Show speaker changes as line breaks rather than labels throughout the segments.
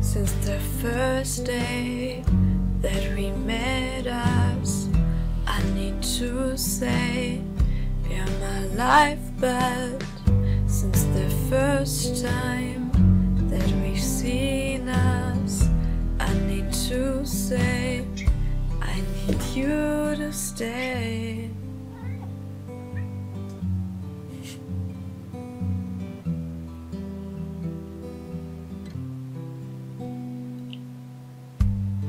Since the first day that we met us, I need to say, you're my life, but since the first time that we've seen us, I need to say, I need you to stay.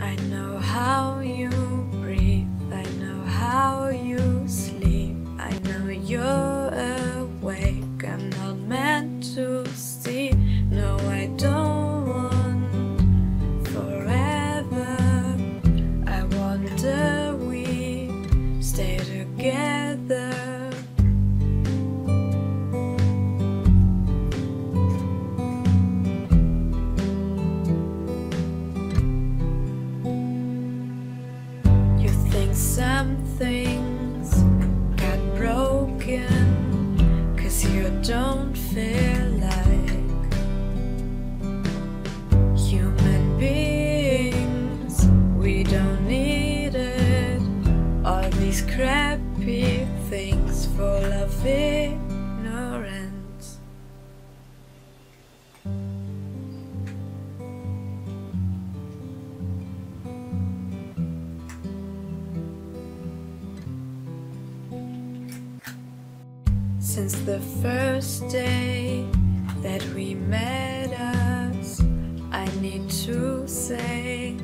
I know how you some things got broken Cause you don't feel like human beings. We don't need it. All these crappy things full of ignorance Since the first day that we met us, I need to say,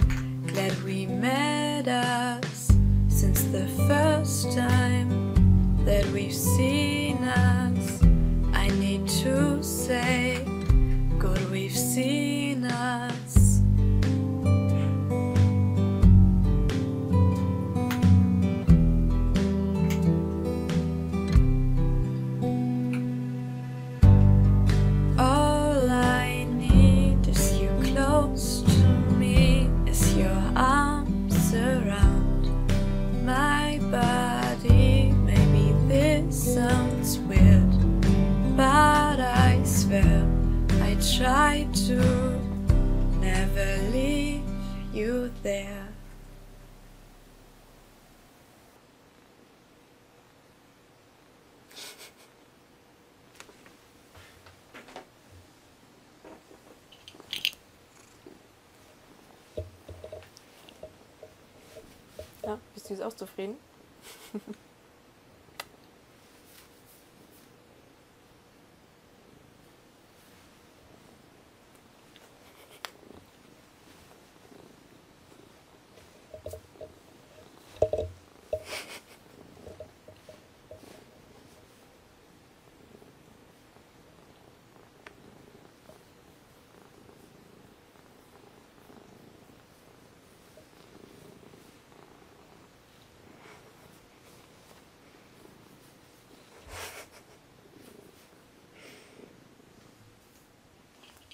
glad we met us. Since the first time that we've seen us, I need to say, try to never leave you there.
Ja, bist du jetzt auch zufrieden?